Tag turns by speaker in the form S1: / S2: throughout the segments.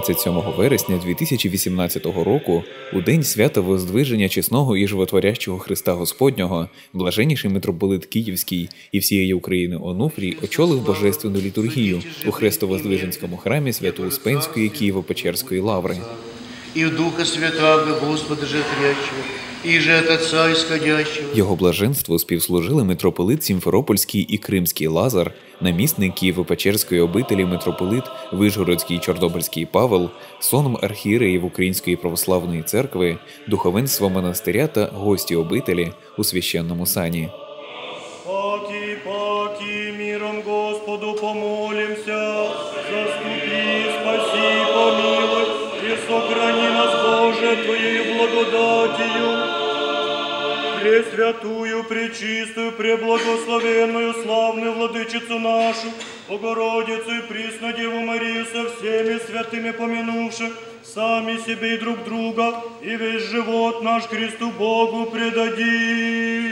S1: 27 вересня 2018 року, у день свята Воздвиження чесного і животворящого Христа Господнього, блаженніший митрополит Київський і всієї України Онуфрій очолив божественну літургію у Хрестовоздвиженському храмі Свято-Успенської Києво-Печерської лаври.
S2: І в Духа Святого, Господа Житрящего, и же от Отца Исходящего,
S1: Його блаженству співслужили митрополит Сімферопольський і Кримський Лазар, намісник Києво-Печерської обителі митрополит Вижгородський Чорнобильський Павел, соном архієреїв Української православної церкви, духовенство монастиря та гості обителі у священному сані.
S3: Твоею благодатью. Пресвятую, пречистую, преблагословенную, славную владычицу нашу, Богородицу и Пресну Деву Марию со всеми святыми помянувши, сами себе и друг друга, и весь живот наш Христу Богу предадим.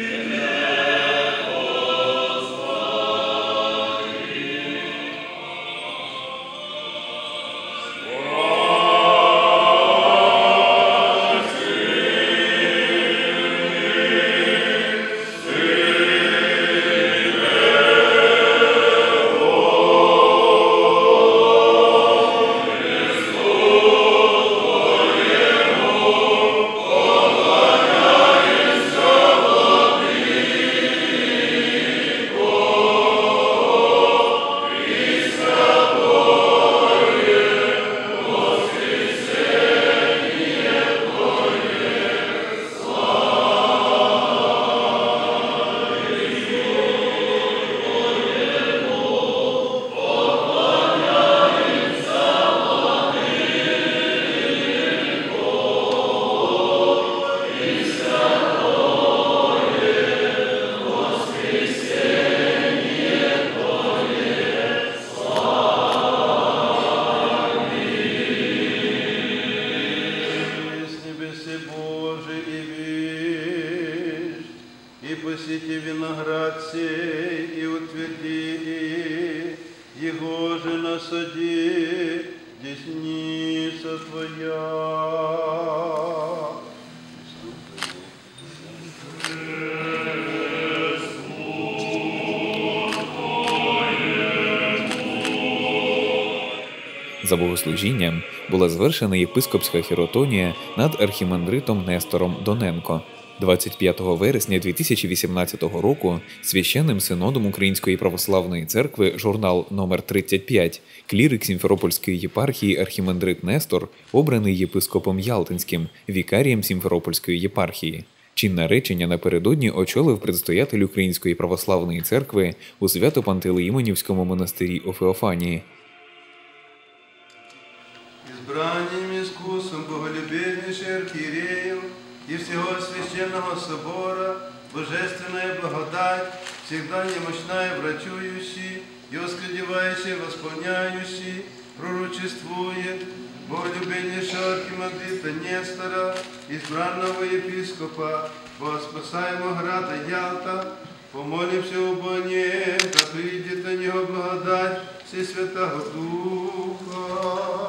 S4: И посети виноград сей, и утверди, его же насади, десница Твоя.
S1: За богослужінням була звершена єпископська хіротонія над архімандритом Нестором Доненко. 25 вересня 2018 року священним синодом Української православної церкви журнал номер 35 клірик Сімферопольської єпархії архімандрит Нестор обраний єпископом Ялтинським, вікарієм Сімферопольської єпархії. Чинне речення напередодні очолив предстоятель Української православної церкви у Свято-Пантелеїмонівському монастирі Офеофанії
S4: священного собора, божественная благодать, всегда немощная врачующий и воскредевающий, восполняющий, пророчествует, боголюбивейшего архимандрита Нестора, избранного епископа, Богоспасаемого града Ялта, помолимся об нем, да придет на него благодать Всесвятого Духа.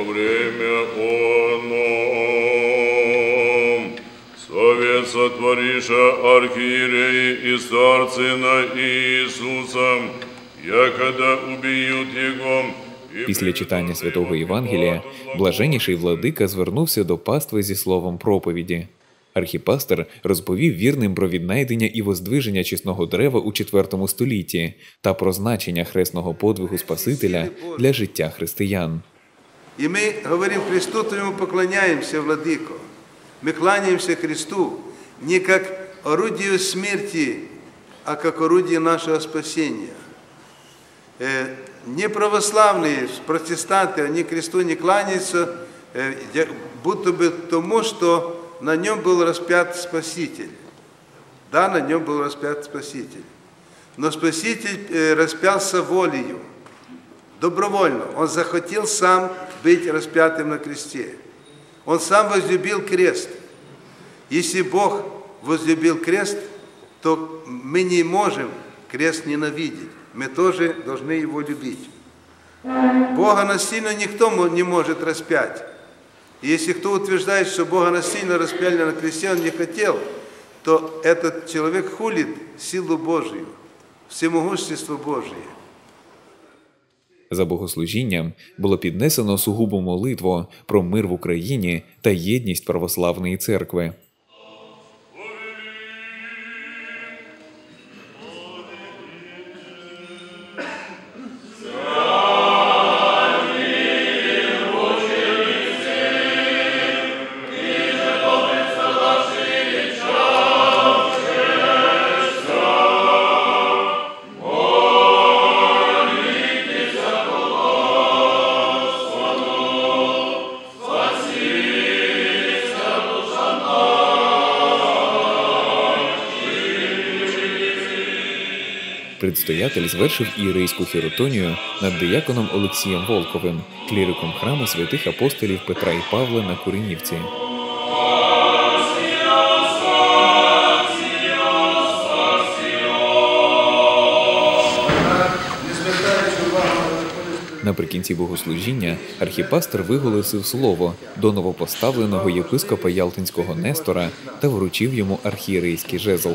S3: Во время оно Совет сотвориша архиереи и старцы на Иисуса, якода убьют Его,
S1: Після читання святого Євангелія блаженніший владика звернувся до пастви зі словом проповіді. Архіпастер розповів вірним про віднайдення і воздвиження чесного дерева у IV столітті та про значення хресного подвигу Спасителя для життя християн.
S4: И мы говорим Христу Твоему поклоняемся, Владыко. Мы кланяемся Христу не как орудию смерти, а как орудие нашего спасения. Э, Не православные протестанты, они кресту не кланяются, э, будто бы тому, что на нем был распят Спаситель. Да, на нем был распят Спаситель. Но Спаситель э, распялся волею, добровольно. Он захотел сам быть распятым на кресте. Он сам возлюбил крест. Если Бог возлюбил крест, то мы не можем крест ненавидеть. Мы тоже должны его любить. Бога насильно никто не может распять. И если кто утверждает, что Бога насильно распяли на кресте, он не хотел, то этот человек хулит силу Божию, всемогущество Божие.
S1: За богослужінням було піднесено сугубу молитву про мир в Україні та єдність православної церкви. Предстоятель звершив ієрейську хіротонію над дияконом Олексієм Волковим, кліриком храму святих апостолів Петра і Павла на Куренівці. Наприкінці богослужіння архіпастер виголосив слово до новопоставленого єпископа Ялтинського Нестора та вручив йому архієрейський жезл.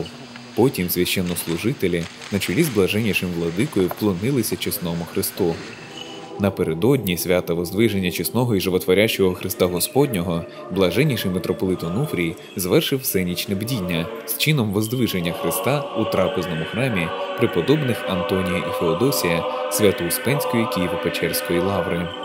S1: Потім священнослужителі на чолі з блаженнішим владикою вклонилися чесному Христу. Напередодні свята Воздвиження чесного і животворящого Христа Господнього блаженніший митрополит Онуфрій звершив всенічне бдіння з чином Воздвиження Христа у трапезному храмі преподобних Антонія і Феодосія Свято-Успенської Києво-Печерської лаври.